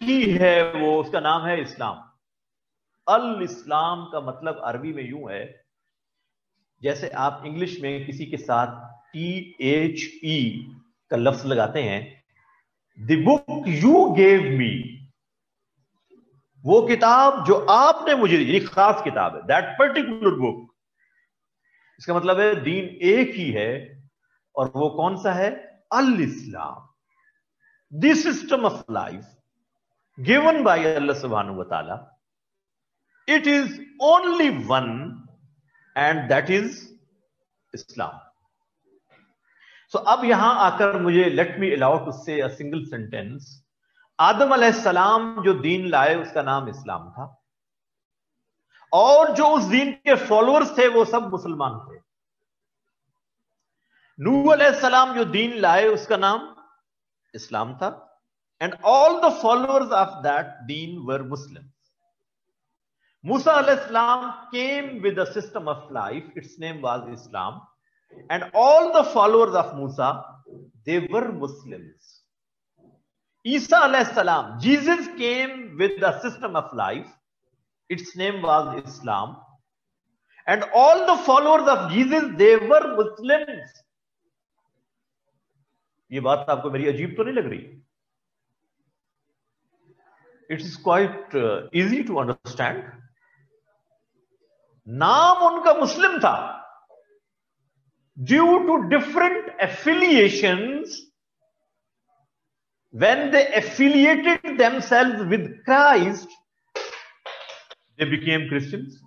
ही है वो, उसका नाम है इस्लाम। अल इस्लाम का मतलब अरबी में यूँ है, जैसे आप इंग्लिश में किसी के साथ टी एच ई का लफ्ज लगाते हैं the book you gave me वो किताब जो आपने मुझे दी खास किताब है दैट पर्टिकुलर बुक इसका मतलब है, दीन एक ही है, और वो कौन सा है? अल Islam the system of life given by Allah सुबहानु बताला it is only one and that is Islam so अब यहाँ आकर मुझे let me allow to say single sentence आदम सलाम जो दीन लाए, उसका नाम इस्लाम था। और जो उस दीन के फॉलोअर्स थे, वो सब मुसलमान थे। नू सलाम जो दीन लाए, उसका नाम इस्लाम था। And all the followers of that Deen were Muslim Musa Islam came with a system of life its name was Islam and all the followers of Musa they were Muslims Isa salam, Jesus came with the system of life. Its name was Islam. And all the followers of Jesus, they were Muslims. ये बात आपको मेरी अजीब तो नहीं लग रही It is quite easy to understand नाम उनका मुस्लिम था due to different affiliations when they affiliated themselves with Christ, they became Christians.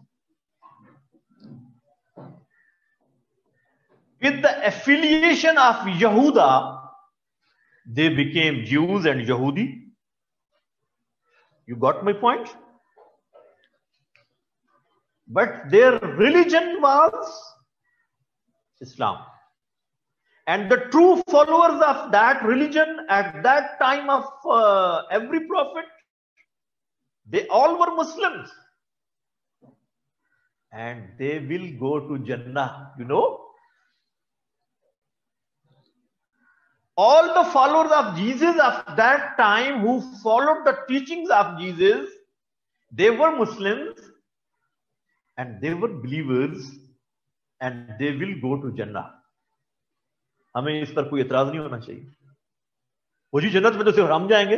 With the affiliation of Yehuda, they became Jews and Yehudi. You got my point? But their religion was Islam. And the true followers of that religion at that time of uh, every prophet, they all were Muslims. And they will go to Jannah, you know. All the followers of Jesus of that time who followed the teachings of Jesus, they were Muslims and they were believers and they will go to Jannah. हमें इस पर कोई एतराज़ नहीं होना चाहिए वो जी जन्नत में तो सिर्फ़ हम जाएँगे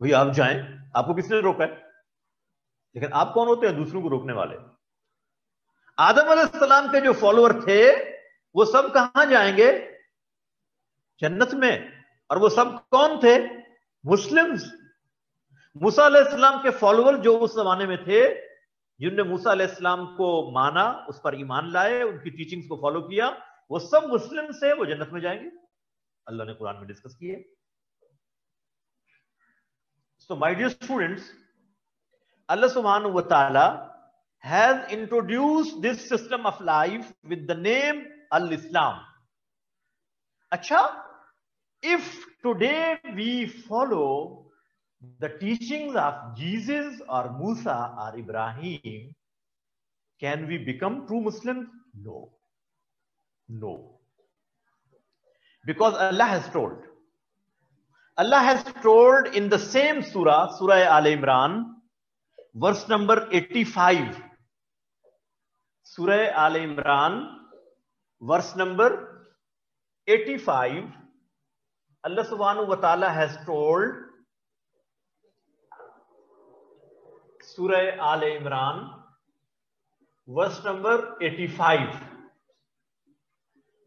भाई आप जाएँ आपको किसने रोका है लेकिन आप कौन होते हैं दूसरों को रोकने वाले आदम सलाम के जो फॉलोअर थे वो सब कहाँ जाएँगे जन्नत में। और वो सब कौन थे? मुस्लिम्स। मूसा के फॉलोअर जो उस जमाने में थे, जिनने मूसा को माना, उस पर ईमान लाए, उनकी टीचिंग्स को फॉलो किया, वो सब मुस्लिम से वो जन्नत में जाएँगे। अल्लाह ने कुरान में डिस्कस किए। So my dear students Allah सुबहान व तआला has introduced this system of life with the name al-islam. acha if today we follow the teachings of jesus or musa or ibrahim can we become true muslims no No. Because Allah has told. Allah has told in the same surah, Surah Al Imran, verse number 85. Surah Al Imran, verse number 85. अल्लाह सुबहान वाला has told सुर आल इमरान verse number eighty five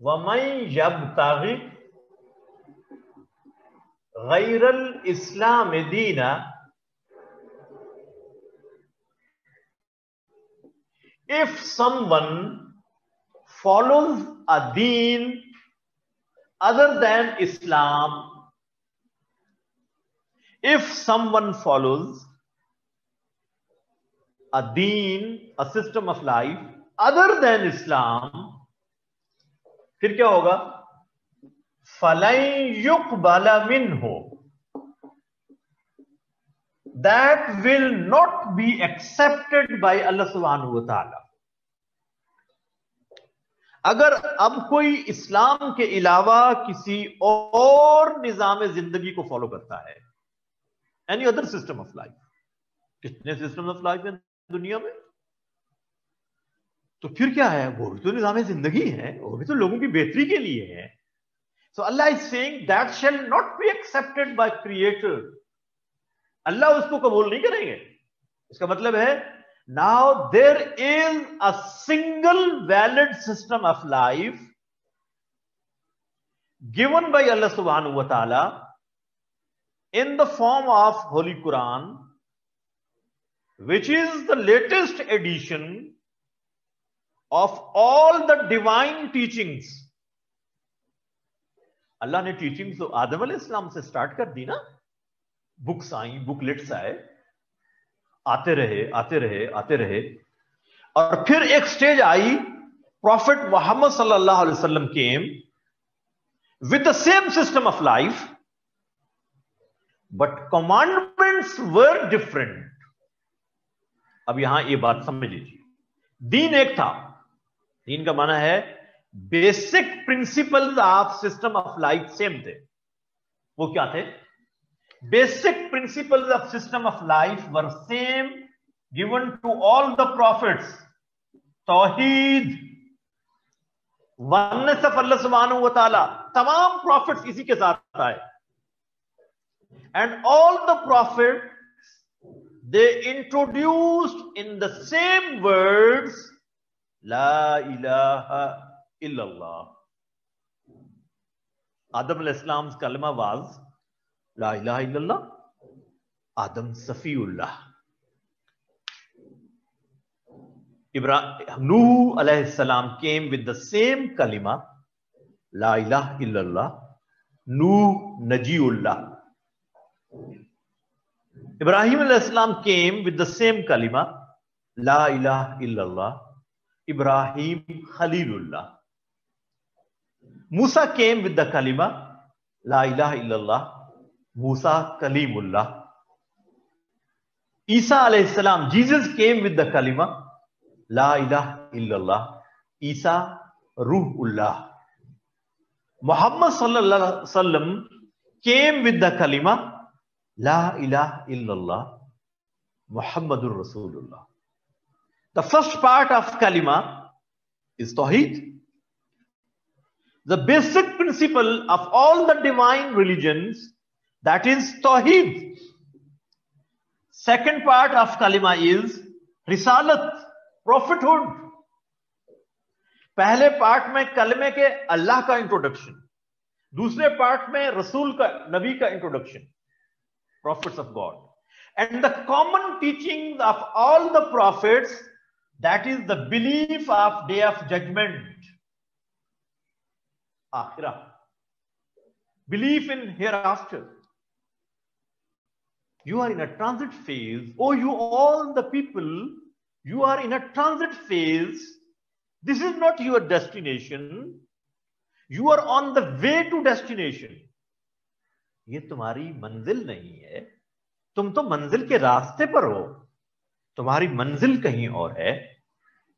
वमई यब तागि गैरल इस्लाम दीना if some follows a Deen other than Islam, if someone follows a deen, a system of life other than Islam, फिर क्या होगा फलयुक बालामिन हो that will not be accepted by Allah सुबहान अगर अब कोई इस्लाम के अलावा किसी और निज़ाम ज़िंदगी को फॉलो करता है any other system of life कितने सिस्टम ऑफ़ लाइफ है दुनिया में? तो फिर क्या है? वो भी तो निज़ाम ज़िंदगी है, वो भी तो लोगों की बेहतरी के लिए है। So Allah is saying that shall not be accepted by creator Allah उसको कबूल नहीं करेंगे। इसका मतलब है Now there is a single valid system of life given by Allah सुबहान व ताला in the form of Holy Quran, which is the latest edition of all the divine teachings. अल्लाह ने टीचिंग तो आदम इस्लाम से स्टार्ट कर दी ना बुक्स आई बुकलेट्स आए आते रहे आते रहे आते रहे। और फिर एक स्टेज आई प्रॉफिट मोहम्मद सल्लल्लाहु अलैहि वसल्लम came with the same system of life but commandments were different अब यहाँ ये बात समझ लीजिए। दीन एक था। दीन का माना है basic principles of system of life same थे। वो क्या थे? Basic principles of system of life were same given to all the prophets. Tawheed. Oneness of allah subhanahu wa ta'ala. Tamam prophets isi ke aaye. And all the prophets they introduced in the same words la ilaha illallah. Adam al-islam's kalma was La ilaha illallah, Adam Safiullah. Ibrahim, Nuh alayhi salam came with the same kalima, La ilaha illallah, Nuh Najiullah. Ibrahim alayhi salam came with the same kalima, La ilaha illallah, Ibrahim Khalilullah. Musa came with the kalima, La ilaha illallah, Musa Kalimullah. Isa alayhi salam, Jesus came with the kalima, La ilaha illallah. Isa Ruhullah. Muhammad sallallahu sallam came with the kalima, La ilaha illallah, Muhammadur Rasulullah. The first part of kalima is Tawheed. The basic principle of all the divine religions That is Tawheed. Second part of Kalima is Risalat, prophethood. पहले part में कलमे के अल्लाह का introduction दूसरे part में रसूल का नबी का introduction prophets of God. And the common teachings of all the prophets, that is the belief of day of judgment. Akhirah. Belief in hereafter. You are in a transit phase. Oh, you all the people, you are in a transit phase. This is not your destination. You are on the way to destination. ये तुम्हारी मंजिल नहीं है तुम तो मंजिल के रास्ते पर हो तुम्हारी मंजिल कहीं और है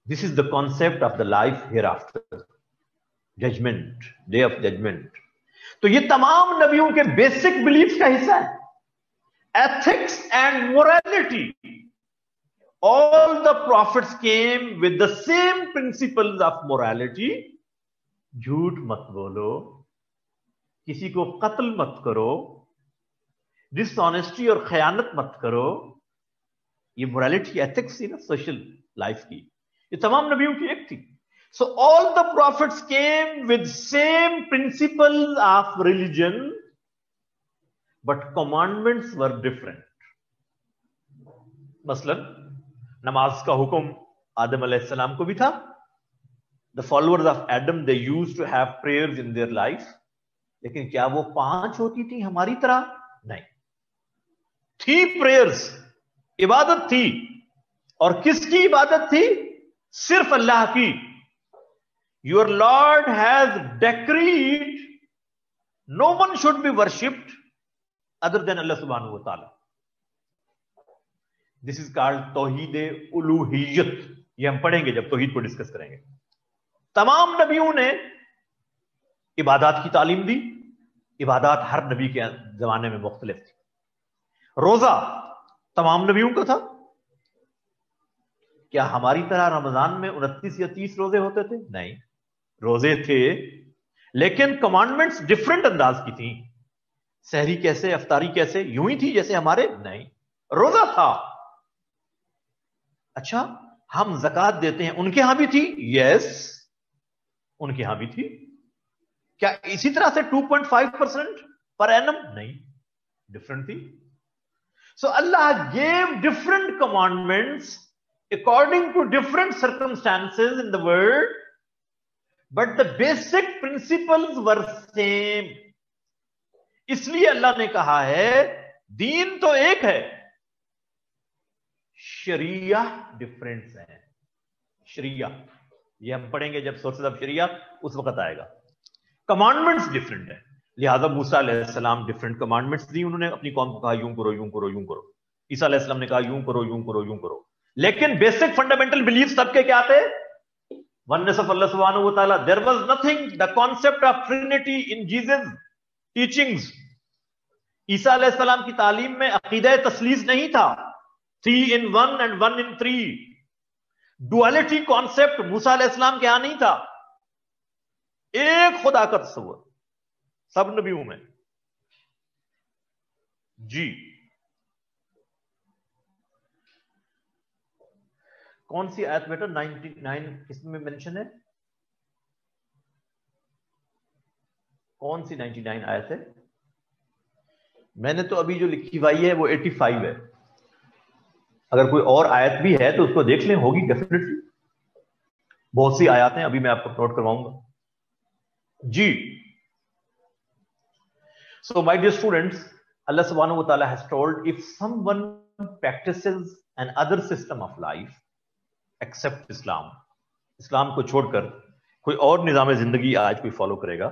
this is the concept of the life hereafter judgement day of judgement तो ये तमाम नबियों के बेसिक बिलीफ का हिस्सा है ethics and morality. All the prophets came with the same principles of morality. झूठ मत बोलो, किसी को कत्ल मत करो डिसऑनेस्टी और खयानत मत करो ये मोरालिटी एथिक्स थी ना सोशल लाइफ की ये तमाम नबियों की एक थी so all the prophets came with same principle of religion but commandments were different मसलन नमाज़ का हुक्म आदम सलाम को भी था the followers of Adam they use to have prayers in their life लेकिन क्या वो पाँच होती थी हमारी तरह नहीं थी प्रेयर्स इबादत थी और किसकी इबादत थी सिर्फ़ अल्लाह की your lord has decreed no one should be worshipped other than Allah subhanahu wa ta'ala. This is called Tawheed उलूहियत ये हम पढ़ेंगे जब तोहीद को डिस्कस करेंगे। तमाम नबियों ने इबादत की तालीम दी। इबादत हर नबी के जमाने में मुख्तलिफ़ थी। रोजा तमाम नबियों का था। क्या हमारी तरह रमज़ान में उनतीस या तीस रोज़े होते थे? नहीं। रोज़े थे, लेकिन कमांडमेंट्स डिफरेंट अंदाज की थी। सहरी कैसे, अफतारी कैसे, यूँ ही थी जैसे हमारे? नहीं। रोजा था। अच्छा हम जक़ात देते हैं। उनके यहाँ भी थी? यस उनके यहाँ भी थी। क्या इसी तरह से 2.5 परसेंट पर एनम नहीं। डिफरेंट थी। So Allah gave different commandments according to different circumstances in the world but the basic principles were same इसलिए अल्लाह ने कहा है दीन तो एक है। शरिया डिफरेंस है। शरिया। ये हम पढ़ेंगे जब सोर्सेज ऑफ़ शरिया उस वक्त आएगा। कमांडमेंट्स डिफरेंट है। लिहाजा मूसा डिफरेंट कमांडमेंट्स दी उन्होंने अपनी कौम को कहा यूँ करो यूँ करो यूँ करो। ईसा ने कहा यूँ करो यूँ करो यूँ करो। लेकिन बेसिक फंडामेंटल बिलीफ सबके क्या थे? oneness of Allah subhanahu wa ta'ala. There was nothing, the concept of Trinity in. ईसा सलाम की तालीम में अकीद तसलीस नहीं था। Three in one and one in three duality concept मूसा के यहाँ नहीं था। एक खुदा का तस्वर, सब नबियों में। जी। कौन सी आयत बेटा? 99 किसमें मेंशन है? कौन सी 99 आयत है? मैंने तो अभी जो लिखी हुई है, वो 85 है। अगर कोई और आयत भी है तो उसको देख लें, होगी डेफिनेटली बहुत सी आयत हैं, अभी मैं आपको नोट करवाऊँगा। जी। So my dear students Allah सुब्हानहू व तआला has told if someone practices an other system of life except Islam Islam को छोड़कर कोई और निज़ाम ज़िंदगी आज कोई फॉलो करेगा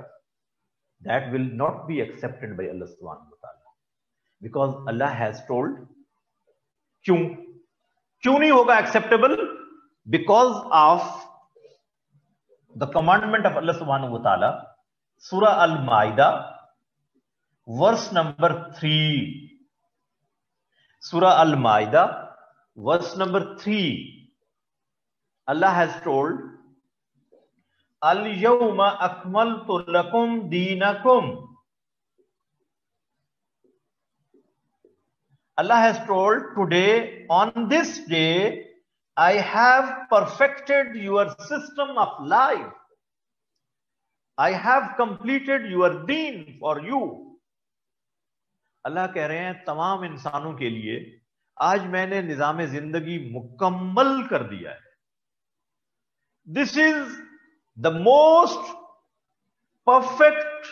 that will not be accepted by Allah because Allah has told क्यों? क्यों नहीं होगा acceptable because of the commandment of Allah सुबहान सूरा अल माइदा वर्स नंबर थ्री सूरा अल माइदा verse number three Allah has told, Al yawma akmaltu lakum dinakum. Allah has told, today, on this day, I have perfected your system of life. I have completed your deen for you. Allah कह रहे हैं तमाम इंसानों के लिए आज मैंने निज़ाम ज़िंदगी मुकम्मल कर दिया है This is the most perfect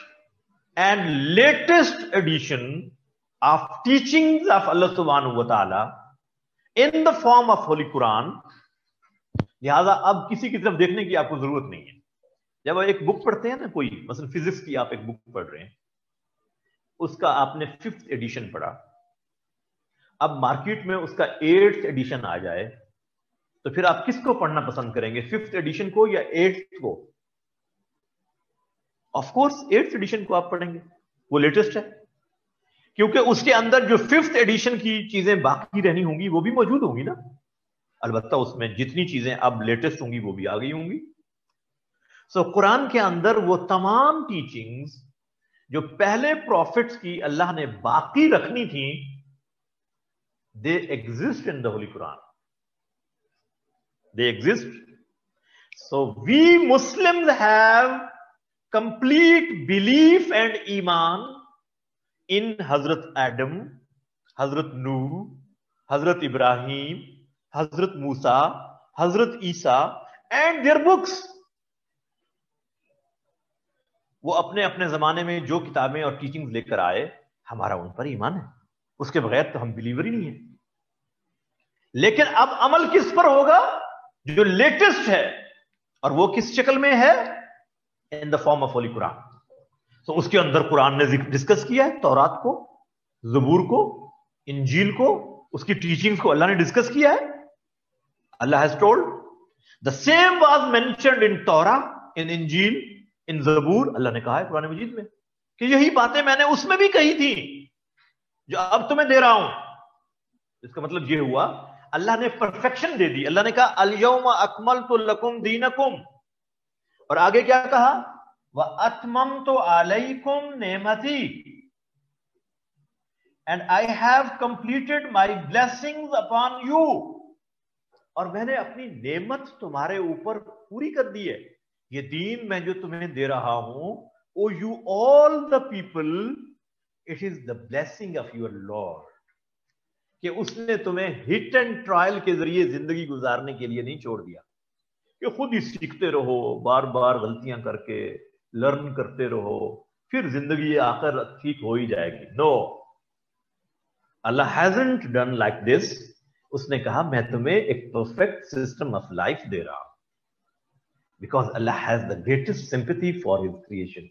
and latest edition of teachings of Allah subhanahu wa ta'ala in the form of Holy Quran. लिहाजा अब किसी की तरफ़ देखने की आपको ज़रूरत नहीं है। जब आप एक बुक पढ़ते हैं ना कोई मतलब फिजिक्स की आप एक बुक पढ़ रहे हैं, उसका आपने फिफ्थ एडिशन पढ़ा। अब मार्केट में उसका एट्थ एडिशन आ जाए तो फिर आप किसको पढ़ना पसंद करेंगे? फिफ्थ एडिशन को या एट्थ को? ऑफ़ कोर्स एट्थ एडिशन को आप पढ़ेंगे। वो लेटेस्ट है। क्योंकि उसके अंदर जो फिफ्थ एडिशन की चीज़ें बाकी रहनी होंगी, वो भी मौजूद होंगी ना। अलबत्ता उसमें जितनी चीज़ें अब लेटेस्ट होंगी, वो भी आ गई होंगी। सो कुरान के अंदर वो तमाम टीचिंग्स जो पहले प्रॉफिट्स की अल्लाह ने बाकी रखनी थी they exist in the holy Quran they exist so we Muslim have complete belief and iman in हज़रत एडम हज़रत नू, हज़रत इब्राहिम, हज़रत मूसा, हज़रत ईसा एंड their बुक्स वो अपने अपने जमाने में जो किताबें और टीचिंग लेकर आए, हमारा उन पर ईमान है। उसके बगैर तो हम बिलीवर ही नहीं है। लेकिन अब अमल किस पर होगा? जो लेटेस्ट है। और वो किस शक्ल में है? In the form of holy Quran तो उसके अंदर कुरान ने डिस्कस किया है, तौरात को, जबूर को, इंजील को, उसकी टीचिंग्स को अल्लाह ने डिस्कस किया है। Allah has told the same was mentioned in तौरा इन इंजील इन जबूर, अल्लाह ने कहा है कुरान मजीद में, कि यही बातें मैंने उसमें भी कही थी, जो अब तुम्हें दे रहा हूँ। इसका मतलब यह हुआ, अल्लाह ने परफेक्शन दे दी। अल्लाह ने कहा अलयम अकमल तो लकुम दीनकुम। और आगे क्या कहा? वह अतमम तो अलैकुम नेमती and I have completed my blessing upon you और मैंने अपनी नेमत तुम्हारे ऊपर पूरी कर दी है। ये दीन मैं जो तुम्हें दे रहा हूँ, O you all the people it is the blessing of your lord कि उसने तुम्हें हिट एंड ट्रायल के ज़रिए ज़िंदगी गुजारने के लिए नहीं छोड़ दिया। कि खुद ही सीखते रहो बार बार गलतियाँ करके लर्न करते रहो, फिर ज़िंदगी आकर ठीक हो ही जाएगी। No Allah hasn't done like this उसने कहा, मैं तुम्हें एक परफेक्ट सिस्टम ऑफ़ लाइफ दे रहा हूँ. Because Allah has the greatest sympathy for his creation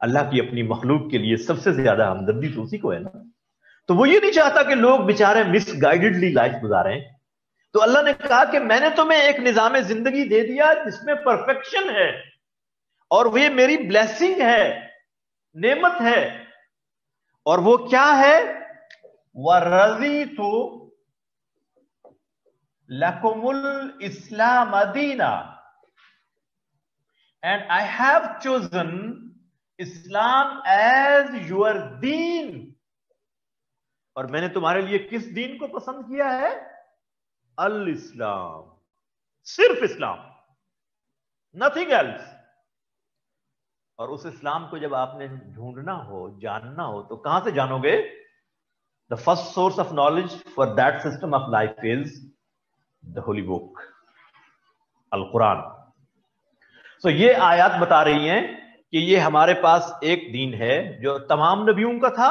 Allah की अपनी मखलूक के लिए सबसे ज़्यादा हमदर्दी तो उसी को है ना? तो वो ये नहीं चाहता कि लोग बेचारे मिसगाइडेडली लाइफ गुजारें। तो अल्लाह ने कहा कि मैंने तुम्हें एक निज़ाम ज़िंदगी दे दिया जिसमें परफेक्शन है। और वे मेरी ब्लेसिंग है, नेमत है। और वो क्या है? वह रज़ी तो लकुमुल इस्लाम अदीना and I have chosen Islam as your दीन और मैंने तुम्हारे लिए किस दीन को पसंद किया है? अल इस्लाम सिर्फ़ इस्लाम। नथिंग एल्स और उस इस्लाम को जब आपने ढूंढना हो, जानना हो तो कहाँ से जानोगे? The first source of knowledge for that system of life is the holy book al Quran so ये आयात बता रही हैं कि ये हमारे पास एक दीन है जो तमाम नबियों का था।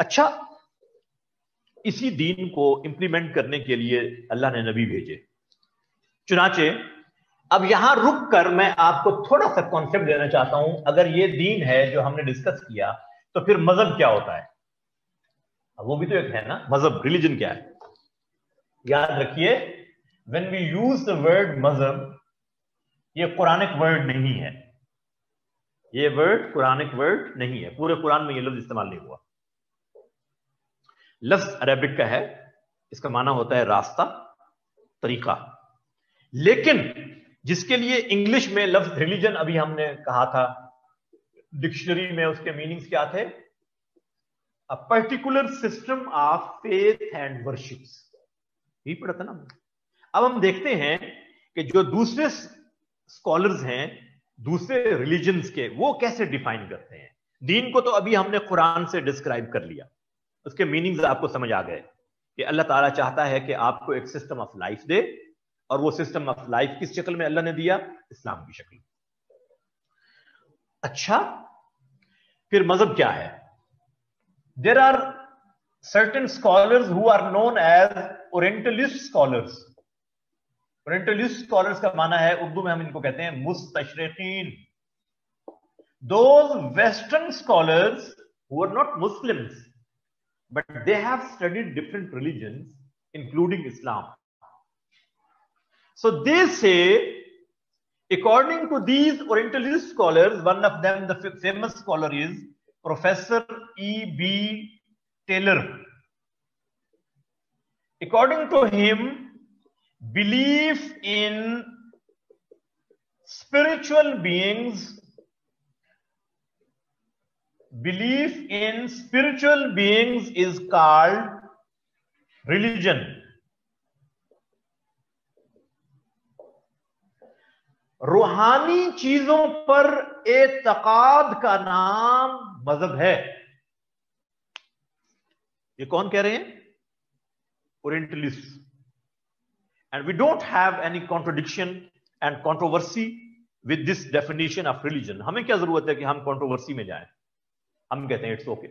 अच्छा इसी दीन को इंप्लीमेंट करने के लिए अल्लाह ने नबी भेजे। चुनाचे अब यहाँ रुक कर मैं आपको थोड़ा सा कॉन्सेप्ट देना चाहता हूँ। अगर ये दीन है जो हमने डिस्कस किया तो फिर मज़हब क्या होता है? वो भी तो एक है ना? मज़हब रिलीजन क्या है? याद रखिए when we use the word मज़हब, ये कुरानिक वर्ड नहीं है। ये वर्ड कुरानिक वर्ड नहीं है। पूरे कुरान में ये लफ्ज इस्तेमाल नहीं हुआ। लफ्ज अरेबिक का है, इसका माना होता है रास्ता, तरीका। लेकिन जिसके लिए इंग्लिश में लफ्ज रिलीजन अभी हमने कहा था। डिक्शनरी में उसके मीनिंग्स क्या थे? A particular system of faith and worships यही पढ़ा था ना अब हम देखते हैं कि जो दूसरे स्कॉलर्स हैं, दूसरे रिलीजन्स के, वो कैसे डिफाइन करते हैं। दीन को तो अभी हमने कुरान से डिस्क्राइब कर लिया। उसके मीनिंग्स आपको समझ आ गए कि अल्लाह ताला चाहता है कि आपको एक सिस्टम ऑफ़ लाइफ दे। और वो सिस्टम ऑफ़ लाइफ किस शक्ल में अल्लाह ने दिया? इस्लाम की शक्ल। अच्छा फिर मज़हब क्या है? There are certain scholars who are known as orientalist scholars orientalist scholars का माना है उर्दू में हम इनको कहते हैं मुस्तशरकीन। Those western scholars who are not Muslims but they have studied different religions, including Islam. So they say, according to these Orientalist scholars, one of them, the famous scholar is Professor E.B. Taylor. According to him, belief in spiritual beings, belief in spiritual beings is called religion. रूहानी चीज़ों पर एतकाद का नाम मज़हब है। ये कौन कह रहे हैं? Orientalist and we don't have any contradiction and controversy with this definition of religion हमें क्या ज़रूरत है कि हम कॉन्ट्रोवर्सी में जाएँ? हम कहते हैं इट्स ओके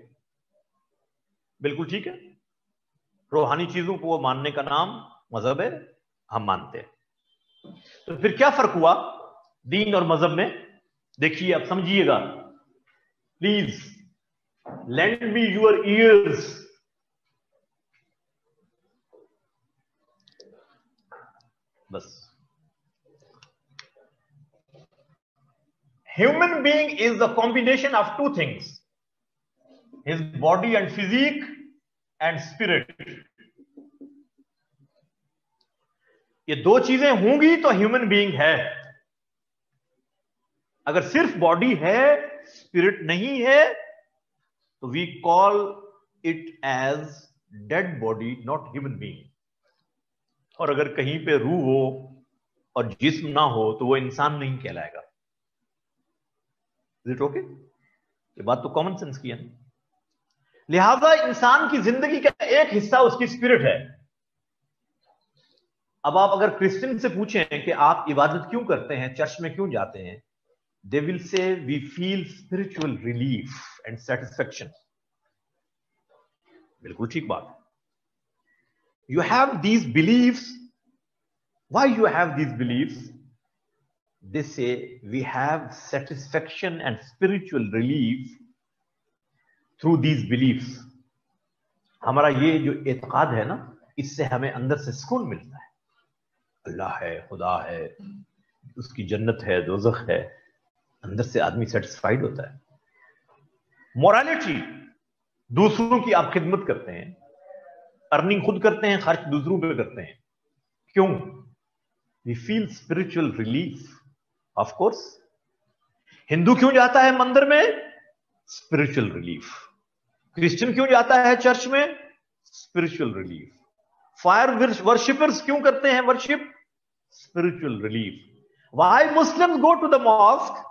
बिल्कुल ठीक है? रूहानी चीज़ों को मानने का नाम मज़हब है, हम मानते हैं। तो फिर क्या फ़र्क हुआ? दीन और मज़हब में, देखिए, आप समझिएगा। Please lend me your ears बस। Human being is the combination of two things his body and physique and spirit ये दो चीज़ें होंगी तो ह्यूमन बीइंग है। अगर सिर्फ़ बॉडी है स्पिरिट नहीं है तो we call it as dead body not human being और अगर कहीं पे रूह हो और जिस्म ना हो तो वो इंसान नहीं कहलाएगा। इज़ इट ओके ये बात तो कॉमन सेंस की है लिहाजा इंसान की ज़िंदगी का एक हिस्सा उसकी स्पिरिट है। अब आप अगर क्रिश्चियन से पूछें कि आप इबादत क्यों करते हैं चर्च में क्यों जाते हैं they will say we feel spiritual relief and satisfaction बिल्कुल ठीक बात you have these believes why you have these believes they say we have satisfaction and spiritual relief through these beliefs हमारा ये जो एतकाद है ना इससे हमें अंदर से सुकून मिलता है अल्लाह है खुदा है उसकी जन्नत है दोजख है अंदर से आदमी सेटिस्फाइड होता है। मोरालिटी दूसरों की आप खिदमत करते हैं अर्निंग खुद करते हैं, खर्च दूसरों पे करते हैं। क्यों? We feel spiritual relief of course Hindu क्यों जाता है मंदिर में? स्पिरिचुअल रिलीफ क्रिश्चियन क्यों जाता है चर्च में? स्पिरिचुअल रिलीफ फायर वर्शिपर्स क्यों करते हैं worship spiritual relief why Muslim go to the mosque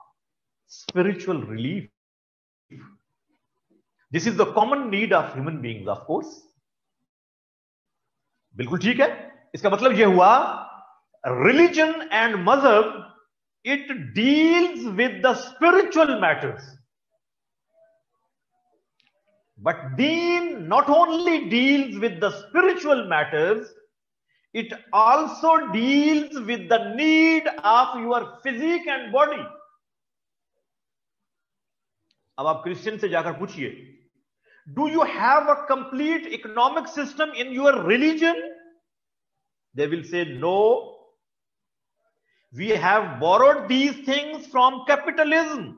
Spiritual relief this is the common need of human beings of course बिल्कुल ठीक है इसका मतलब यह हुआ रिलीजन एंड मजहब it deals with the spiritual matters But deen not only deals with the spiritual matters, it also deals with the need of your physique and body. अब आप क्रिश्चियन से जाकर पूछिए do you have a complete economic system in your religion they will say no we have borrowed these things from capitalism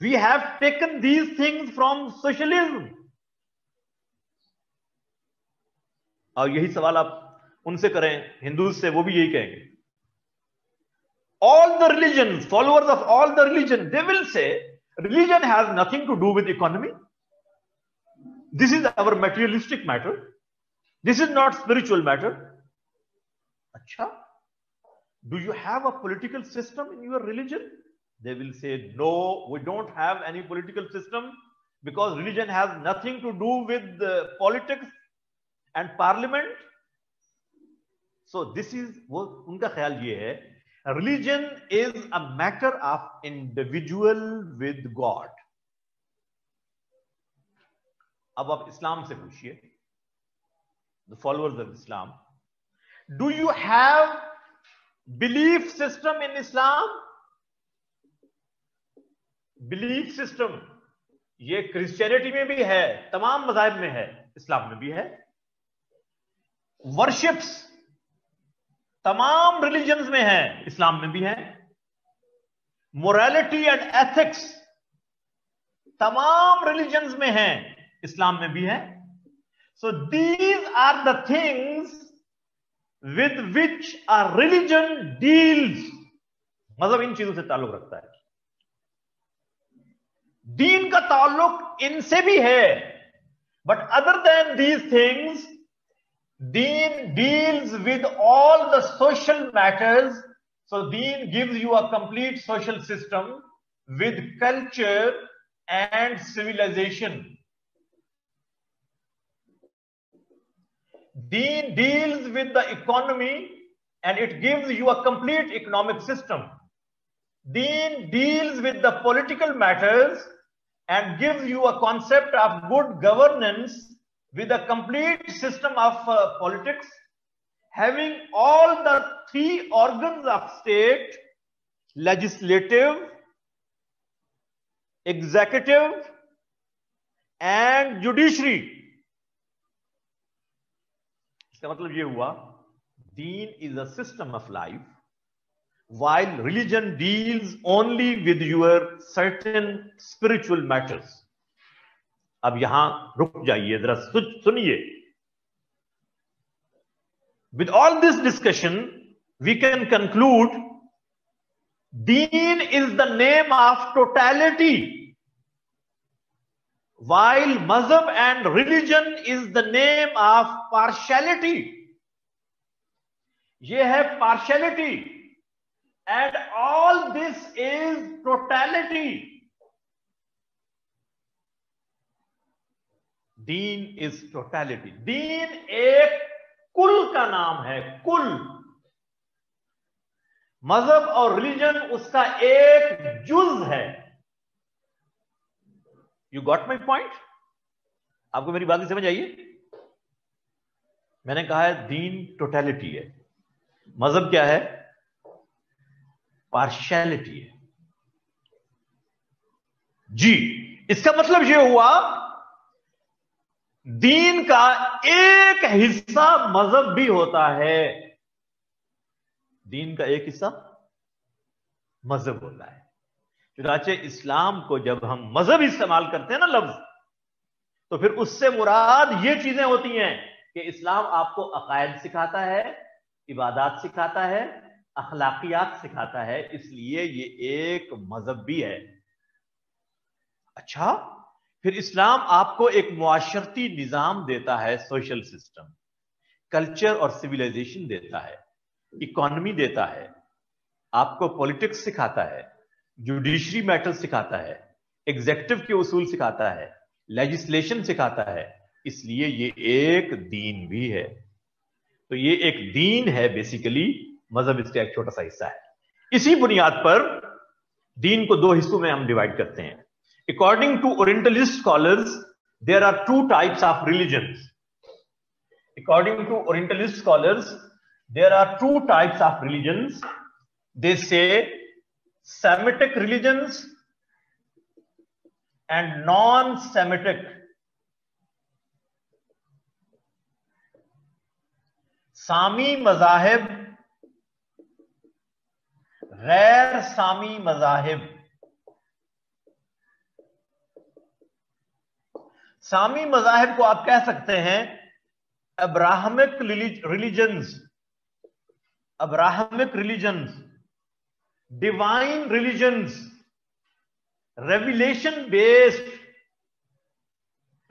we have taken these things from socialism. और यही सवाल आप उनसे करें, हिंदू से वो भी यही कहेंगे। all the religions followers of all the religion they will say religion has nothing to do with economy this is our materialistic matter this is not spiritual matter acha do you have a political system in your religion they will say no we don't have any political system because religion has nothing to do with uh, politics and parliament so this is वो उनका ख्याल ये है religion is a matter of individual with God अब आप इस्लाम से पूछिए। The followers of Islam do you have belief system in Islam belief system ये क्रिश्चियनिटी में भी है, तमाम मजाहब में है, इस्लाम में भी है। वर्शिप्स तमाम रिलीजन्स में है, इस्लाम में भी है। मोरालिटी एंड एथिक्स तमाम रिलीजन्स में है, इस्लाम में भी है। So these are the things with which a religion deals मतलब इन चीज़ों से ताल्लुक रखता है। दीन का ताल्लुक इनसे भी है but other than these things Deen deals with all the social matters. So Deen gives you a complete social system with culture and civilization. Deen deals with the economy and it gives you a complete economic system. Deen deals with the political matters and gives you a concept of good governance with a complete system of uh, politics, having all the three organs of state, legislative, executive, and judiciary. इसका मतलब ये हुआ दीन is a system of life while religion deals only with your certain spiritual matters. अब यहाँ रुक जाइए, जरा सुनिए। With all this discussion we can conclude Deen is the name of totality while मज़हब and religion is the name of partiality ये है partiality and all this is totality Deen is totality दीन एक कुल का नाम है, कुल। मज़हब और रिलीजन उसका एक जुज है। यू गॉट माई पॉइंट आपको मेरी बात समझ आइए मैंने कहा है दीन टोटैलिटी है। मज़हब क्या है? पार्शैलिटी है। जी, इसका मतलब यह हुआ दीन का एक हिस्सा मज़हब भी होता है। दीन का एक हिस्सा मज़हब होता है। चुनाचे इस्लाम को जब हम मज़हब इस्तेमाल करते हैं ना लफ्ज तो फिर उससे मुराद ये चीज़ें होती हैं कि इस्लाम आपको अकायद सिखाता है, इबादत सिखाता है, अखलाकियात सिखाता है, इसलिए ये एक मज़हब भी है। अच्छा? फिर इस्लाम आपको एक मुआशरती निज़ाम देता है सोशल सिस्टम कल्चर और सिविलाइजेशन देता है इकोनॉमी देता है। आपको पॉलिटिक्स सिखाता है जुडिशरी मैटर सिखाता है एग्जेक्टिव के उसूल सिखाता है लेजिस्लेशन सिखाता है। इसलिए ये एक दीन भी है। तो ये एक दीन है बेसिकली मज़हब इसका एक छोटा सा हिस्सा है। इसी बुनियाद पर दीन को दो हिस्सों में हम डिवाइड करते हैं। According to Orientalist scholars, there are two types of religions. According to Orientalist scholars, there are two types of religions. They say Semitic religions and non-Semitic. Sami mazahib, rare Sami mazahib. सामी मजाहब को आप कह सकते हैं, Abrahamic religions Abrahamic religions, divine religions, revelation based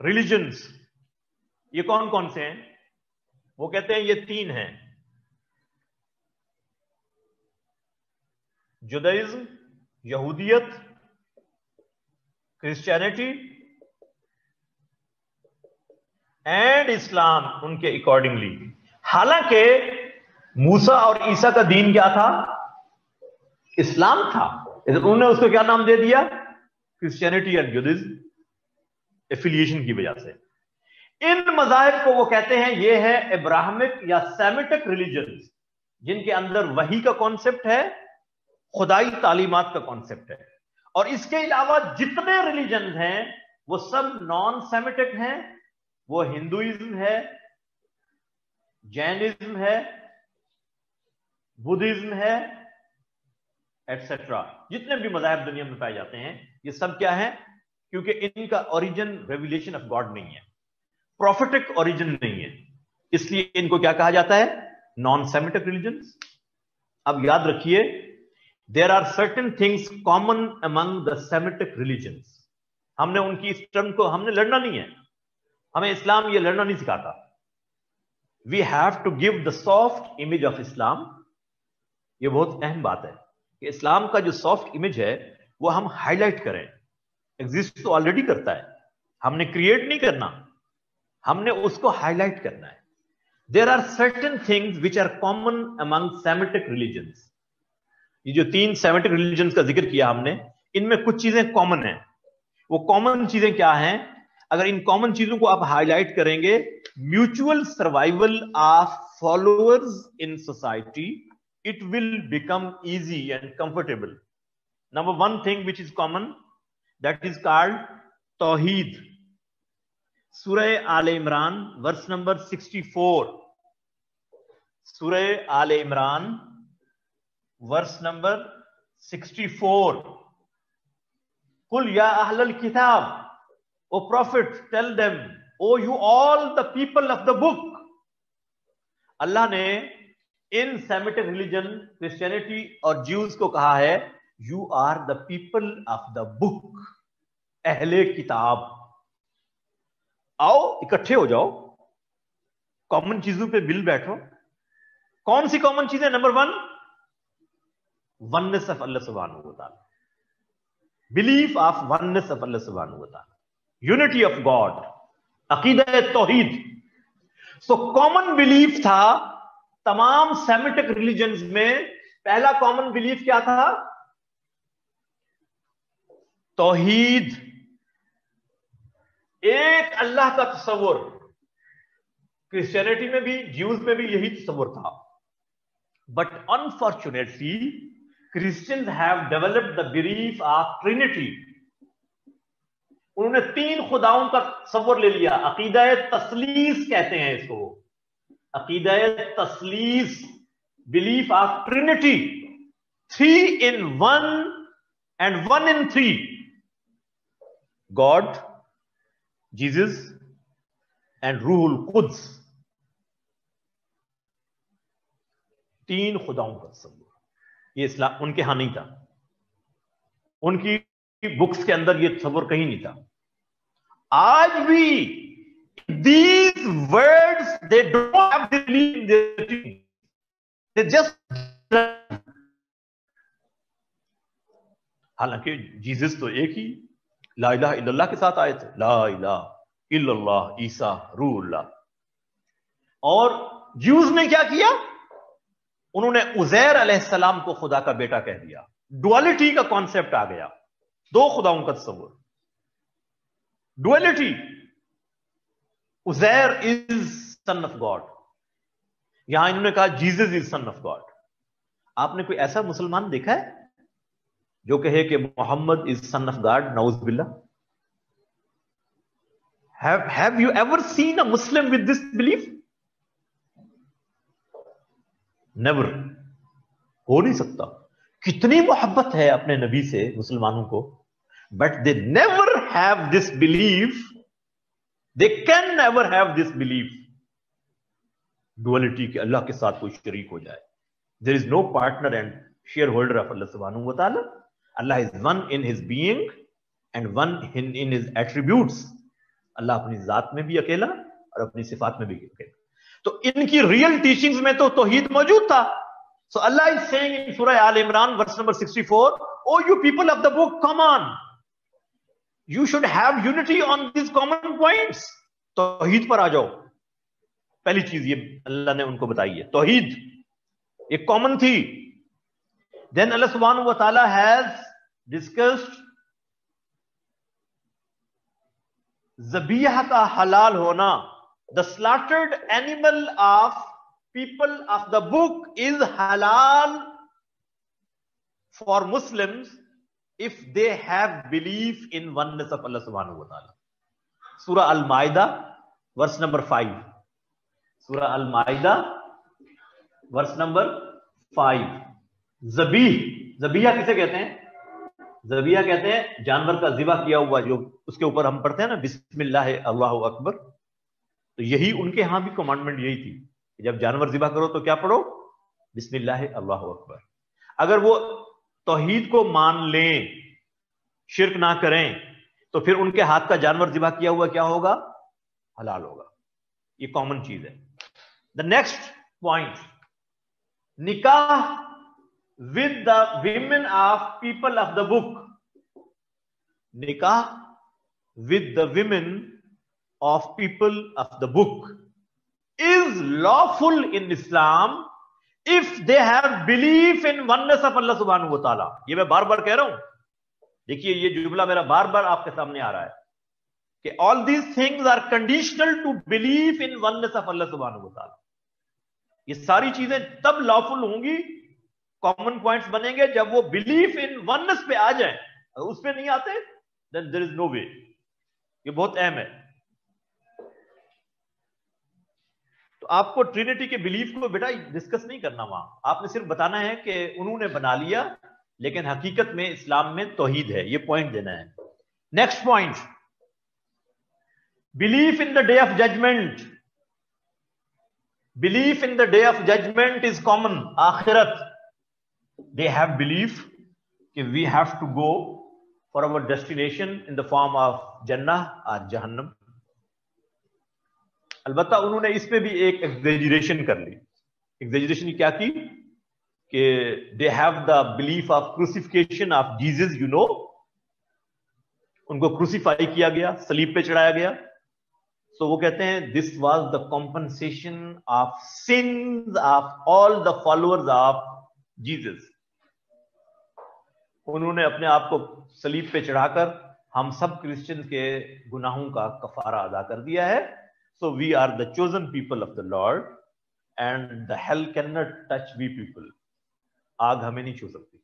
religions. ये कौन कौन से हैं? वो कहते हैं ये तीन हैं। जुदाइज्म, यहूदियत, क्रिश्चियनिटी एंड इस्लाम उनके अकॉर्डिंगली हालाँकि मूसा और ईसा का दीन क्या था? इस्लाम था। उन्होंने उसको क्या नाम दे दिया? क्रिश्चियनिटी एंड जुडिज्म एफिलिएशन की वजह से। इन मजाहब को वो कहते हैं, ये है इब्राहमिक या सेमिटिक रिलीजन जिनके अंदर वही का कॉन्सेप्ट है, खुदाई तालीमत का कॉन्सेप्ट है। और इसके अलावा जितने रिलीजन हैं, वो सब नॉन सेमिटिक हैं वो हिंदुइज्म है, जैनिज्म है, बुद्धिज्म है एटसेट्रा जितने भी मजाहब दुनिया में पाए जाते हैं, ये सब क्या है? क्योंकि इनका ओरिजिन रेवल्यूशन ऑफ़ गॉड नहीं है। प्रॉफिटिक ओरिजिन नहीं है। इसलिए इनको क्या कहा जाता है? नॉन सेमेटिक रिलीजन अब याद रखिए there are certain things common among the Semitic religion हमने उनकी इस टर्म को, हमने लड़ना नहीं है। हमें इस्लाम ये लड़ना नहीं सिखाता। We have to give the soft image of Islam ये बहुत अहम बात है कि इस्लाम का जो सॉफ्ट इमेज है, वो हम हाईलाइट करें। एग्जिस्ट तो ऑलरेडी करता है। हमने क्रिएट नहीं करना। हमने उसको हाईलाइट करना है। There are certain things which are common among Semitic religion ये जो तीन सेमेटिक रिलीजन का ज़िक्र किया हमने, इनमें कुछ चीज़ें कॉमन है। वो कॉमन चीज़ें क्या हैं? अगर इन कॉमन चीज़ों को आप हाईलाइट करेंगे mutual survival of followers in society it will become easy and comfortable number one thing which is common that is called Tawheed सुरह आल इमरान वर्स नंबर 64 सुरह आल इमरान verse number 64 Kul ya ahlal kitab o prophet, tell them, o you all the people of the book. अल्लाह ने इन Semitic religion Christianity और ज्यूज को कहा है you are the people of the book अहले किताब। आओ, इकट्ठे हो जाओ। कॉमन चीज़ों पे बिल बैठो। कौन सी कॉमन चीज़ें? Number one oneness of Allah सुबहान belief of oneness of Allah सुबहान यूनिटी ऑफ़ गॉड अकीद तोहीद। सो कॉमन बिलीफ था तमाम सेमिटिक रिलीजन में। पहला कॉमन बिलीफ क्या था? तोहीद। एक अल्लाह का तस्वुर। क्रिश्चियनिटी में भी ज्यूज में भी यही तस्वुर था। But unfortunately Christians have developed the belief of trinity उन्होंने तीन खुदाओं का तस्वुर ले लिया। अकीद तसलीस कहते हैं इसको। अकीद तसलीस, belief of trinity, three in one and one in three. God, Jesus and रूहुल कुद्स। तीन खुदाओं का तस्वुर। ये इस्लाम उनके यहाँ नहीं था। उनकी बुक्स के अंदर ये तस्वुर कहीं नहीं था। आज भी these words, they don't have हालाँकि जीसस तो एक ही, ला इलाहा इल्लल्लाह के साथ आए थे। ला इलाहा इल्लल्लाह, ईसा, रूहुल्लाह। और ज्यूज ने क्या किया? उन्होंने उजैर अलैहिस्सलाम को खुदा का बेटा कह दिया। डुअलिटी का कॉन्सेप्ट आ गया। दो खुदाओं का तस्वर। Duality Uzair is son of God यहाँ इन्होंने कहा Jesus is son of God आपने कोई ऐसा मुसलमान देखा है जो कहे कि Muhammad is son of God नौज बिल्ला have you ever seen a Muslim with this belief never हो नहीं सकता। कितनी मोहब्बत है अपने नबी से, मुसलमानों को। But they never have this belief they can never have this belief duality के, अल्लाह के साथ कोई शरीक हो जाए। There is no partner and shareholder of Allah सुबहानु ताला Allah is one in his being and one in in his attributes अल्लाह अपनी जात में भी अकेला और अपनी सिफात में भी अकेला। तो इनकी रियल टीचिंग्स में तो तोहीद मौजूद था। सो अल्लाह इज़ सेइंग इन सूरह आल इमरान verse number 64 O you people of the book come on you should have unity on this common points Tawheed पर आ जाओ। पहली चीज़ ये अल्लाह ने उनको बताई है। तोहीद एक कॉमन थी। देन अल्लाह सुबहान हैज़ डिस्कस्ड जबिया का हलाल होना। The slaughtered animal of people of the book is halal for Muslims if they have belief in oneness of Allah subhanahu wa ta'ala. Surah Al-Ma'idah, verse number 5. Surah Al-Ma'idah, verse number 5. जबीह जबिया किसे कहते हैं जबिया कहते हैं जानवर का जिबा किया हुआ जो उसके ऊपर हम पढ़ते हैं ना बिस्मिल्लाह अल्लाह अकबर तो यही उनके यहाँ भी कमांडमेंट यही थी जब जानवर जिबा करो तो क्या पढ़ो बिस्मिल्लाह अल्लाह अकबर अगर वो तोहीद को मान लें, शिरक ना करें तो फिर उनके हाथ का जानवर जिबा किया हुआ क्या होगा? हलाल होगा। ये कॉमन चीज़ है। द नेक्स्ट पॉइंट निकाह with the women of people of the book निकाह with the women of people of the book is lawful in Islam if they have belief in oneness of Allah सुबहान ताला ये मैं बार बार कह रहा हूँ। देखिए, ये जुमला मेरा बार बार आपके सामने आ रहा है कि all these things are conditional to believe in oneness of Allah सुबहान ताला ये सारी चीज़ें तब लॉफुल होंगी कॉमन पॉइंट्स बनेंगे, जब वो बिलीफ इन वननेस पे आ जाए। उस पर नहीं आते then there is no way ये बहुत अहम है। तो आपको ट्रिनिटी के बिलीफ को बेटा डिस्कस नहीं करना वहाँ। आपने सिर्फ़ बताना है कि उन्होंने बना लिया, लेकिन हकीकत में इस्लाम में तोहीद है, ये पॉइंट देना है। Next point belief in the day of judgement belief in the day of judgement is common आखिरत दे हैव बिलीफ कि we have to go for our destination in the form of जन्ना और जहन्नम अलबत्ता उन्होंने इस पे भी एक एग्जेजरेशन कर ली। एग्जेजरेशन क्या की? कि they have the belief of crucifixion of Jesus you know उनको क्रूसीफाई किया गया, सलीब पे चढ़ाया गया। सो so वो कहते हैं this was the compensation of sins of all the followers of Jesus उन्होंने अपने आप को सलीब पे चढ़ाकर हम सब क्रिश्चियन के गुनाहों का कफारा अदा कर दिया है। So we are the chosen people of the Lord, and the hell cannot touch we people. आग हमें नहीं छू सकती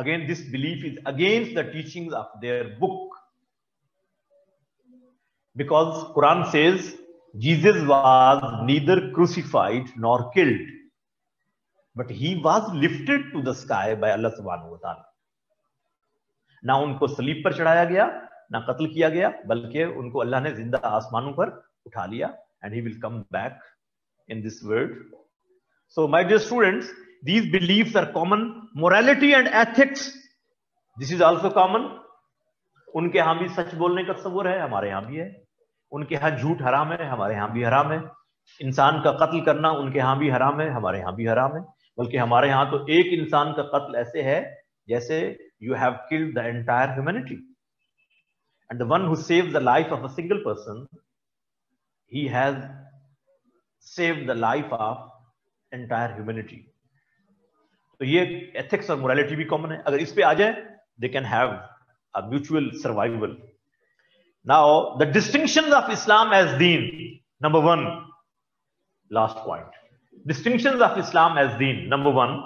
again this belief is against the teachings of their book because quran says jesus was neither crucified nor killed but he was lifted to the sky by allah subhanahu wa ta'ala ना उनको सलीब पर चढ़ाया गया ना कत्ल किया गया, बल्कि उनको अल्लाह ने ज़िंदा आसमानों पर उठा लिया and he will come back in this world so my dear students these beliefs are common. Morality and ethics, this is also common. उनके यहाँ भी सच बोलने का तस्वुर है, हमारे यहाँ भी है। उनके यहाँ झूठ हराम है, हमारे यहाँ भी हराम है। इंसान का कत्ल करना उनके यहाँ भी हराम है, हमारे यहाँ भी हराम है। बल्कि हमारे यहाँ तो एक इंसान का कत्ल ऐसे है, जैसे you have killed the entire humanity And the one who saves the life of a single person, he has saved the life of entire humanity. तो ये एथिक्स और मोरालिटी भी कॉमन है अगर इस पे आ जाए they can have a mutual survival now the distinction of Islam as Deen number one last point distinction of Islam as Deen number one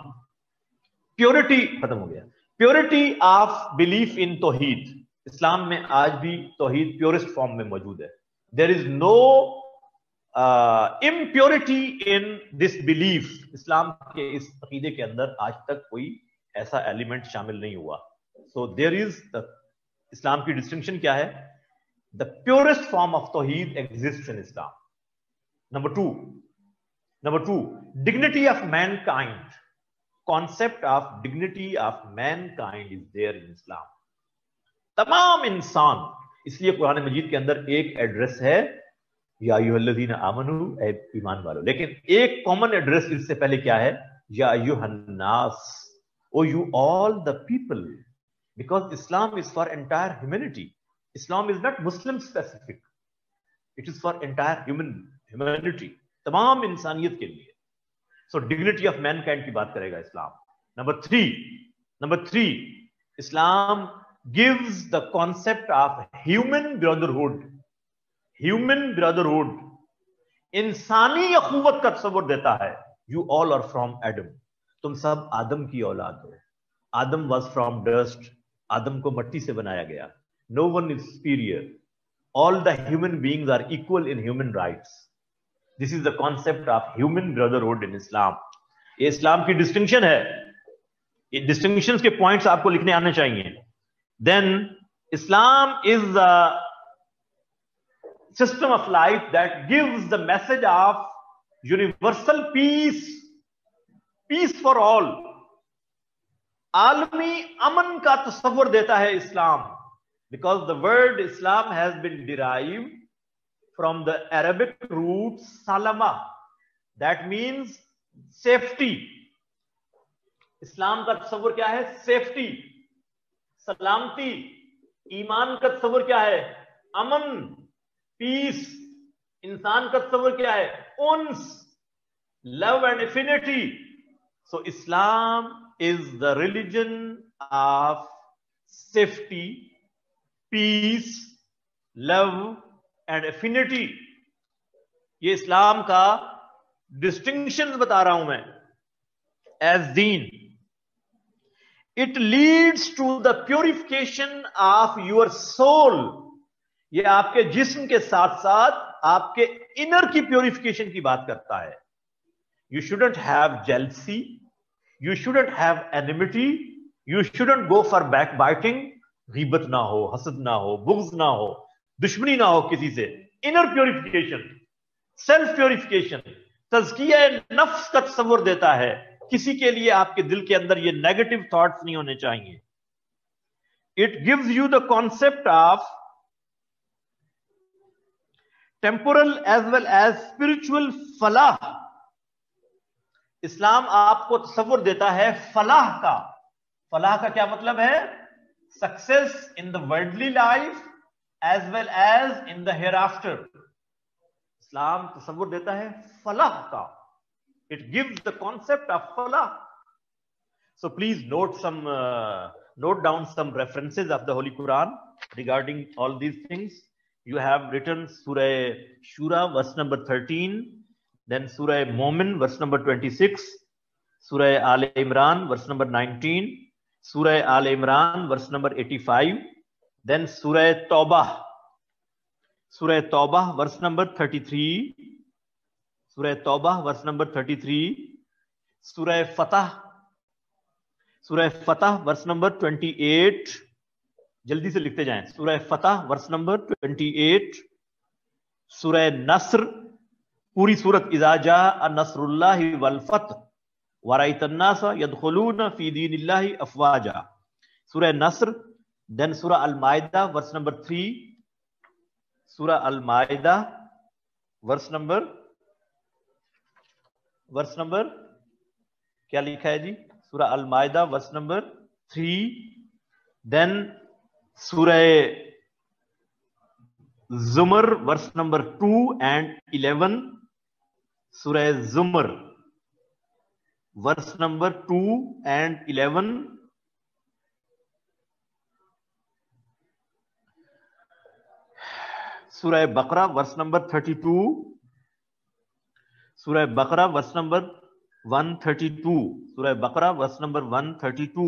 purity खत्म हो गया purity of belief in Tawheed इस्लाम में आज भी तोहीद प्योरेस्ट फॉर्म में मौजूद है। There is no impurity in this belief इस्लाम के इस अकीदे के अंदर आज तक कोई ऐसा एलिमेंट शामिल नहीं हुआ। सो देर इज़ इस्लाम की डिस्टिंक्शन क्या है? The purest form of Tawheed exist in Islam number two number two dignity of mankind concept of dignity of mankind is there in Islam तमाम इंसान, इसलिए कुरान मजीद के अंदर एक एड्रेस है, या युहल्लदीन ईमान वालों। लेकिन एक कॉमन एड्रेस इससे पहले क्या है? या O you all the people, because Islam is for entire humanity. Islam is not Muslim specific. It is for entire human, humanity, तमाम इंसानियत के लिए। सो डिग्निटी ऑफ़ मैन की बात करेगा इस्लाम। Number three number three Islam gives the concept of human brotherhood. Human brotherhood. इंसानी अखुवत का तस्वर देता है। You all are from Adam तुम सब आदम की औलाद हो। आदम वॉज़ फ्रॉम डस्ट आदम को मट्टी से बनाया गया। No one is superior all the human beings are equal in human rights this is the concept of human brotherhood in Islam ये इस्लाम की डिस्टिंक्शन है। डिस्टिंक्शन के पॉइंट्स आपको लिखने आने चाहिए। then Islam is a system of life that gives the message of universal peace, peace for all. Almi aman ka tasawwur deta hai Islam because the word Islam has been derived from the Arabic root salama. That means safety. Islam ka tasawwur kya hai? Safety. सलामती, ईमान का तस्वर क्या है? अमन, piece, इंसान का तस्वर क्या है? उन्स, love and affinity. So Islam is the religion of safety, peace, love and affinity. ये इस्लाम का डिस्टिंक्शन बता रहा हूँ मैं। As Deen. It leads to the purification of your soul ये आपके जिस्म के साथ साथ आपके इनर की प्योरिफिकेशन की बात करता है। You shouldn't have jealousy you shouldn't have enmity you shouldn't go for backbiting गीबत ना हो, हसद ना हो, बुग्ज ना हो, दुश्मनी ना हो किसी से। इनर प्योरिफिकेशन सेल्फ प्योरिफिकेशन तजकिया नफ्स का तस्वर देता है। किसी के लिए आपके दिल के अंदर ये नेगेटिव थॉट्स नहीं होने चाहिए। It gives you the concept of temporal as well as spiritual फलाह इस्लाम आपको तस्वर देता है फलाह का। फलाह का क्या मतलब है? Success in the worldly life as well as in the hereafter इस्लाम तस्वुर देता है फलाह का। It gives the concept of Fala. So please note some, uh, note down some references of the Holy Quran regarding all these things. You have written Surah Shura, verse number 13, then Surah Mumin, verse number 26, Surah Al Imran, verse number 19, Surah Al Imran, verse number 85, then Surah Tawbah, Surah Tawbah, verse number 33, Surah Tawbah, verse number 33. Surah Fatah. Surah Fatah, verse number 28. जल्दी से लिखते जाएँ सूरह फतह verse number 28 सूरह नस्र पूरी सूरत इजाजा Nasrallah वल फतह वराइतन्नास यदखुलून फ़ी दीनिल्लाहि अफवाजा सूरह नस्र देन सूरह अल माइदा वर्स नंबर 3 सूरा अल मायदा वर्स नंबर वर्स नंबर, क्या लिखा है जी? सूरा अल मायदा वर्स नंबर थ्री। देन सूरह जुमर verse number two and eleven. सूरह जुमर verse number two and eleven. सूरह बकरा वर्स नंबर 32 सूरह बकरा वर्स नंबर 132 सूरह बकरा वर्स नंबर 132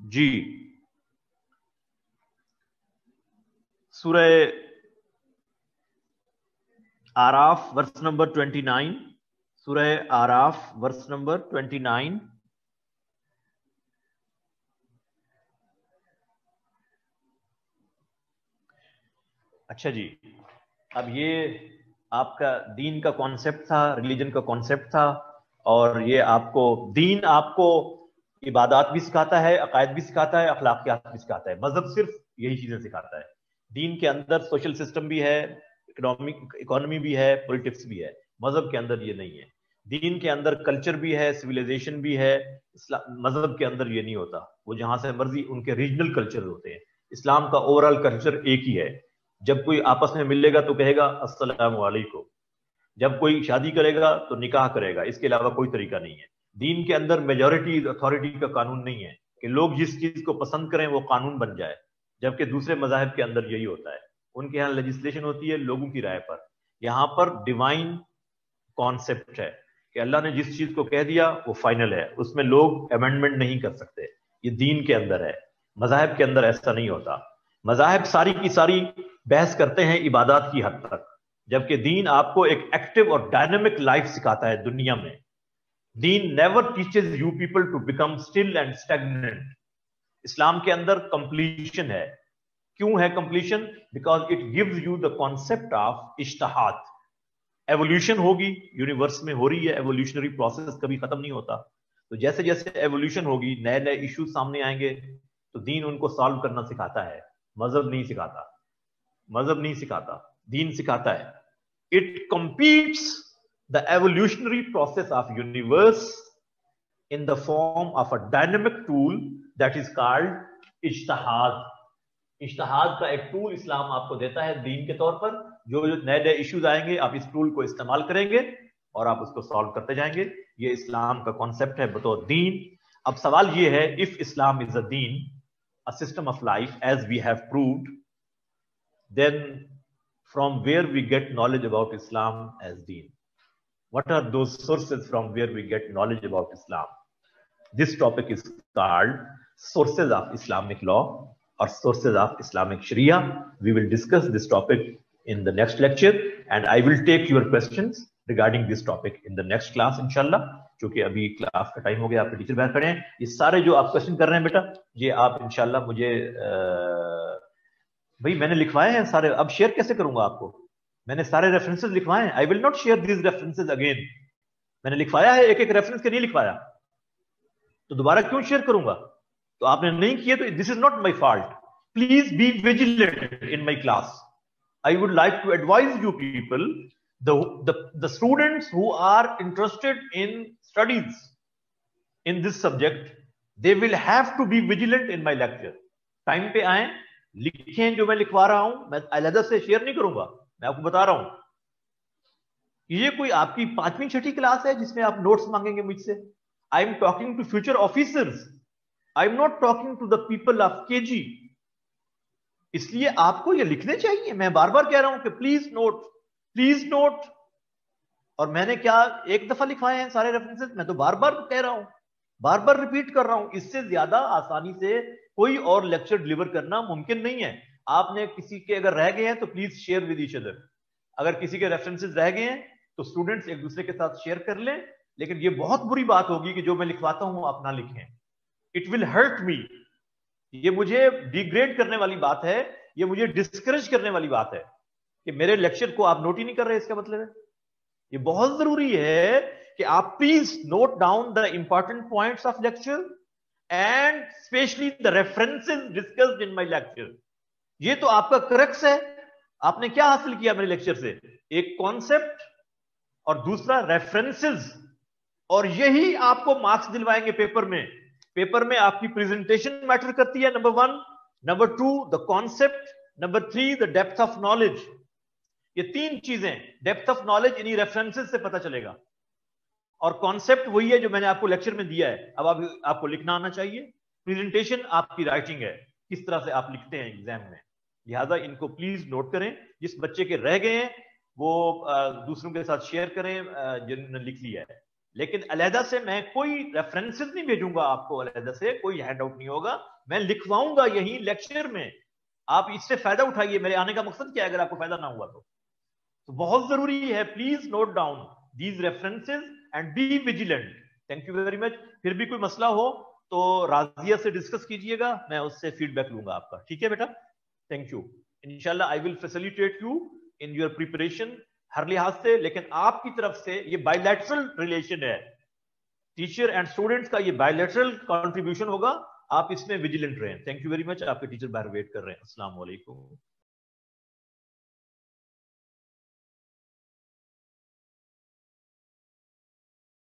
जी। सूरह आराफ वर्स नंबर 29 सूरह आराफ वर्स नंबर 29 अच्छा जी। अब ये आपका दीन का कॉन्सेप्ट था रिलीजन का कॉन्सेप्ट था, और ये आपको, दीन आपको इबादत भी सिखाता है, अकायद भी सिखाता है, अखलाकियात भी सिखाता है। मज़हब सिर्फ़ यही चीज़ें सिखाता है। दीन के अंदर सोशल सिस्टम भी है इकोनॉमिक इकोनॉमी भी है पॉलिटिक्स भी है। मज़हब के अंदर ये नहीं है। दीन के अंदर कल्चर भी है सिविलाइजेशन भी है मज़हब के अंदर ये नहीं होता। वो जहाँ से मर्ज़ी उनके रीजनल कल्चर होते हैं। इस्लाम का ओवरऑल कल्चर एक ही है। जब कोई आपस में मिलेगा तो कहेगा, अस्सलाम वालेकुम जब कोई शादी करेगा तो निकाह करेगा। इसके अलावा कोई तरीका नहीं है। दीन के अंदर मेजोरिटी अथॉरिटी का कानून नहीं है कि लोग जिस चीज़ को पसंद करें वो कानून बन जाए, जबकि दूसरे मजाहब के अंदर यही होता है। उनके यहाँ लेजिस्लेशन होती है लोगों की राय पर। यहाँ पर डिवाइन कॉन्सेप्ट है कि अल्लाह ने जिस चीज़ को कह दिया वो फाइनल है। उसमें लोग अमेंडमेंट नहीं कर सकते। ये दीन के अंदर है। मजाहब के अंदर ऐसा नहीं होता। मजाहब सारी की सारी बहस करते हैं इबादत की हद तक, जबकि दीन आपको एक एक्टिव और डायनेमिक लाइफ सिखाता है दुनिया में। दीन never teaches you people to become still and stagnant इस्लाम के अंदर कंप्लीशन है। क्यों है completion because it gives you the concept of इश्तहात evolution होगी यूनिवर्स में हो रही है एवोल्यूशनरी प्रोसेस कभी खत्म नहीं होता। तो जैसे जैसे एवोल्यूशन होगी, नए नए इश्यूज़ सामने आएँगे तो दीन उनको सॉल्व करना सिखाता है, मज़हब नहीं सिखाता। मज़हब नहीं सिखाता, दीन सिखाता है। It competes the evolutionary process of universe in the form of a dynamic tool that is called इश्तहाद इश्तहाद का एक टूल इस्लाम आपको देता है दीन के तौर पर। जो जो नए नए इश्यूज़ आएँगे, आप इस टूल को इस्तेमाल करेंगे और आप उसको सॉल्व करते जाएँगे। ये इस्लाम का कॉन्सेप्ट है बतौर दीन। अब सवाल ये है if Islam is a Deen a system of life as we have proved then from where we get knowledge about Islam as deen? What are those sources from where we get knowledge about Islam? This topic is called Sources of Islamic Law. or sources of Islamic Sharia. We will discuss this topic in the next lecture and I will take your questions regarding this topic in the next class inshallah क्योंकि अभी class का time हो गया आपके teacher बाहर खड़े हैं ये सारे जो आप क्वेश्चन कर रहे हैं बेटा ये आप इंशाल्लाह मुझे भाई मैंने लिखवाए हैं सारे। अब शेयर कैसे करूँगा आपको? मैंने सारे रेफरेंसेस लिखवाए हैं। I will not share this references again मैंने लिखवाया है एक एक रेफरेंस के नहीं लिखवाया। तो दोबारा क्यों शेयर करूँगा? तो आपने नहीं किया तो this is not my fault please be vigilant in my class I would like to advise you people the students who are interested in studies in this subject, they will have to be vigilant in my lecture. Time पे आए लिखें जो मैं लिखवा रहा हूँ, मैं अलहदा से शेयर नहीं करूँगा, मैं आपको बता रहा हूँ। ये कोई आपकी पांचवी, छठी क्लास है जिसमें आप नोट्स मांगेंगे मुझसे? I am talking to future officers I am not talking to the people of K G इसलिए आपको ये लिखने चाहिए। मैं बार बार कह रहा हूँ कि प्लीज़ नोट प्लीज़ नोट और मैंने क्या एक दफ़ा लिखवाए हैं सारे रेफरेंसेस मैं तो बार बार कह रहा हूँ बार बार रिपीट कर रहा हूँ। इससे ज़्यादा आसानी से कोई और लेक्चर डिलीवर करना मुमकिन नहीं है। आपने किसी के अगर रह गए हैं तो please share with each other अगर किसी के रेफरेंसेज रह गए हैं तो स्टूडेंट्स एक दूसरे के साथ शेयर कर लें। लेकिन ये बहुत बुरी बात होगी कि जो मैं लिखवाता हूँ आप ना लिखें। इट विल हर्ट मी ये मुझे डिग्रेड करने वाली बात है। ये मुझे डिस्करेज करने वाली बात है कि मेरे लेक्चर को आप नोट ही नहीं कर रहे, इसका मतलब है। ये बहुत ज़रूरी है कि आप please note down the important points of lecture and specially the references discussed in my lecture ये तो आपका करक्स है। आपने क्या हासिल किया मेरे लेक्चर से? एक कॉन्सेप्ट और दूसरा रेफरेंसेस और यही आपको मार्क्स दिलवाएँगे पेपर में। पेपर में आपकी प्रेजेंटेशन मैटर करती है number one number two the concept number three the depth of knowledge ये तीन चीज़ें डेप्थ ऑफ़ नॉलेज इन्हीं रेफरेंसेस से पता चलेगा। और कॉन्सेप्ट वही है जो मैंने आपको लेक्चर में दिया है। अब आप, आपको लिखना आना चाहिए। प्रेजेंटेशन आपकी राइटिंग है। किस तरह से आप लिखते हैं एग्ज़ाम में। लिहाजा इनको प्लीज़ नोट करें। जिस बच्चे के रह गए हैं वो दूसरों के साथ शेयर करें जिन्होंने लिख लिया है। लेकिन अलहदा से मैं कोई रेफरेंसेस नहीं भेजूँगा आपको अलहदा से। कोई हैंड आउट नहीं होगा। मैं लिखवाऊँगा यही लेक्चर में। आप इससे फ़ायदा उठाइए। मेरे आने का मकसद क्या है? अगर आपको फ़ायदा ना हुआ तो। तो बहुत ज़रूरी है। Please note down these references and be vigilant thank you very much फिर भी कोई मसला हो तो राजिया से डिस्कस कीजिएगा, मैं उससे फीडबैक लूँगा आपका। ठीक है बेटा? थैंक यू इनशाला I will facilitate you in your preparation हर लिहाज से, लेकिन आपकी तरफ़ से ये बायोलेटरल रिलेशन है। टीचर एंड स्टूडेंट्स का ये बायोलेटरल कॉन्ट्रीब्यूशन होगा। आप इसमें विजिलेंट रहें। थैंक यू वेरी मच आपके टीचर बाहर वेट कर रहे हैं। वालेकुम